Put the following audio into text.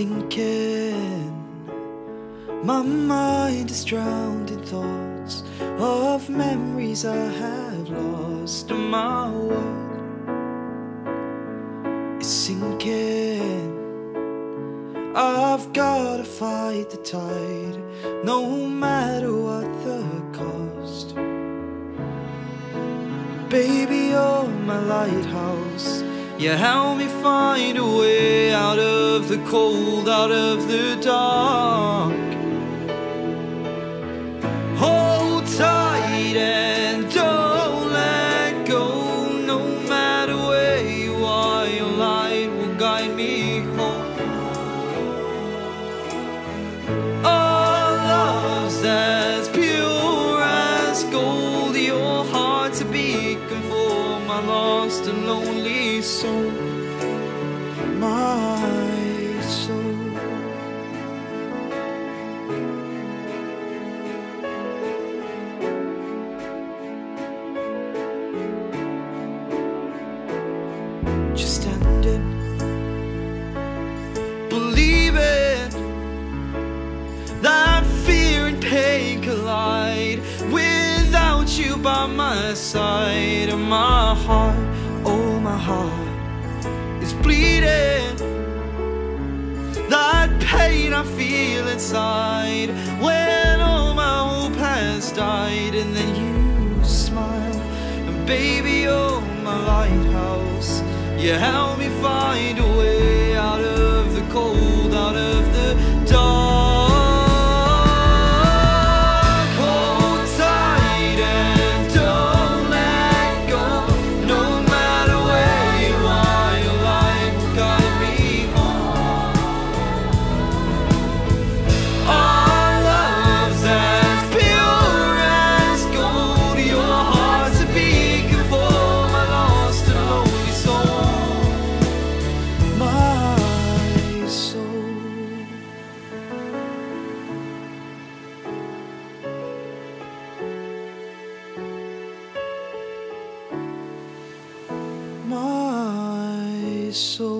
thinking. My mind is drowned in thoughts of memories I have lost, my world is sinking. I've gotta fight the tide, no matter what the cost. Baby, you're my lighthouse. You help me find a way out of the cold, out of the dark. Hold tight and don't let go. No matter where you are, your light will guide me home. Our love's as pure as gold. Your heart's a beacon for my lost and lonely soul. My soul. Just standing, believing you by my side. And my heart, oh, my heart is bleeding. That pain I feel inside when all my hope has died. And then you smile, and baby, you're my lighthouse. You help me find a way out of the cold, out of the dark. My soul.